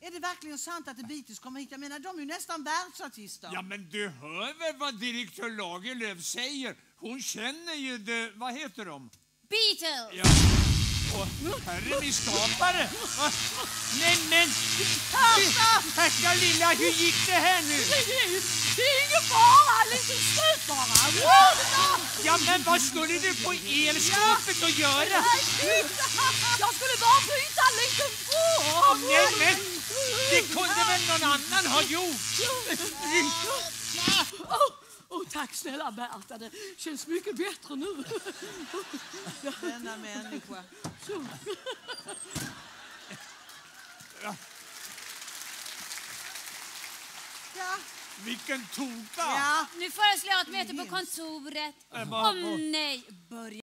Är det verkligen sant att The Beatles kommer hit? Jag menar, de är ju nästan världsartister. Ja, men du hör väl vad direktör Lagerlöf säger? Hon känner ju det... Vad heter de? Beatles! Ja. Och herre min skapare! Va? Nej men! Herta lilla, hur gick det här nu? Det är ingen fara, lite slut bara. Ja men vad skulle du på elskåpet att göra? Jag skulle bara byta en liten form. Nej men! Det väl någon annan ha gjort? Oh, oh, tack snälla Berta, det känns mycket bättre nu. Denna människa. Ja, Vilken toka! ja. Nu föreslår jag ett möte på kontoret. Vad- Om nej, börja